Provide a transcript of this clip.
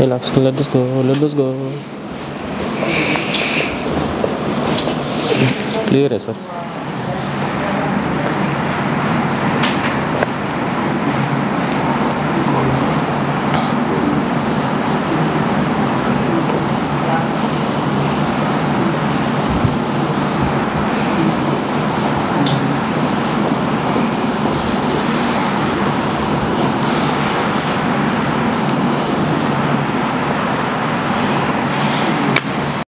Relax, let us go, let us go. Clear है sir